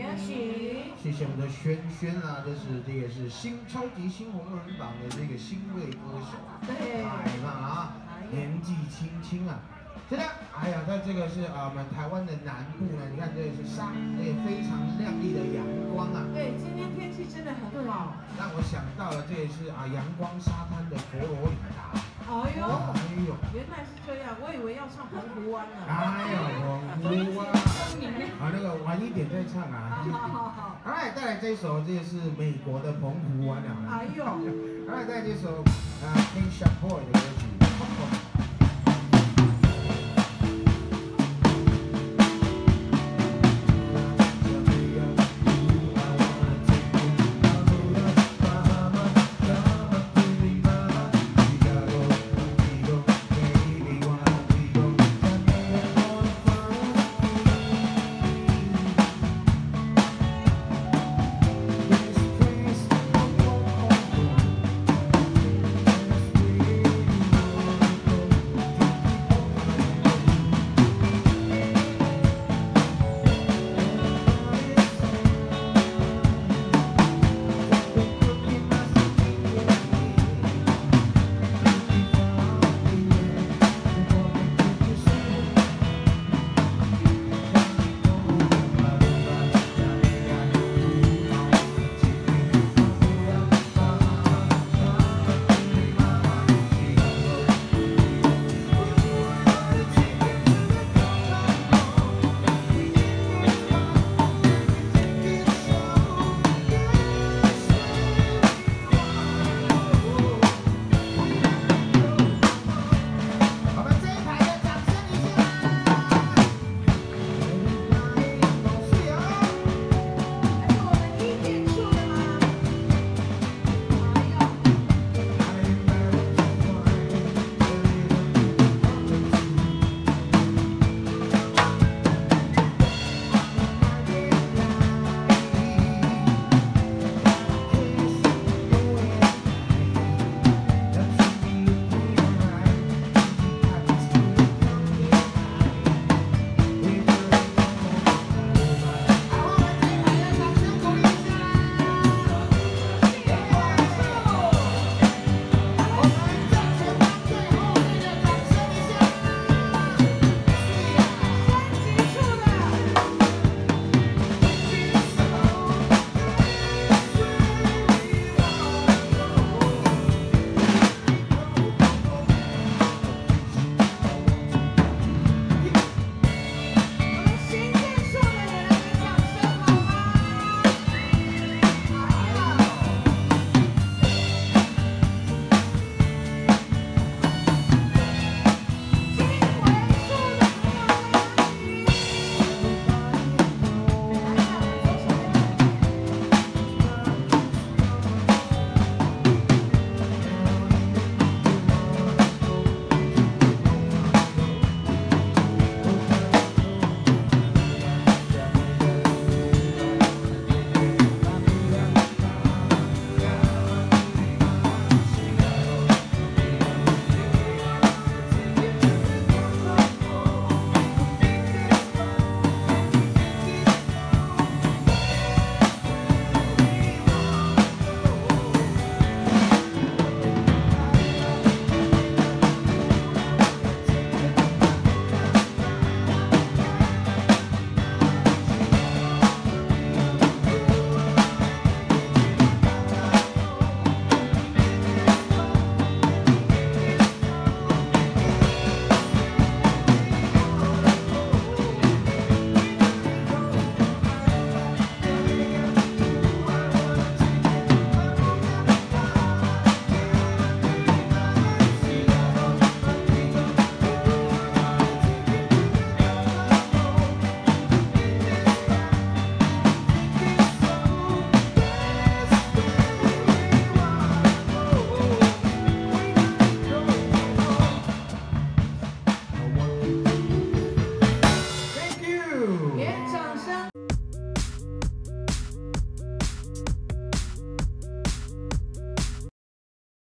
恭喜！谢谢我们的轩轩啊，这是这个是新超级新红人榜的这个新锐歌手，对，太棒了啊，年纪轻轻啊。真的，哎呀，它这个是啊，我们台湾的南部呢，你看这个是沙，也非常亮丽的阳光啊。对，今天天气真的很好。让我想到了，这也是啊，阳光沙滩的佛罗里达。哎呦，哎呦，原来是这样，我以为要唱澎湖湾呢。哎呦，一点再唱啊。好好好。来，带来这首，这个是美国的澎湖湾了。哎呦。来，带来这首啊，King Shark Boy 的歌曲。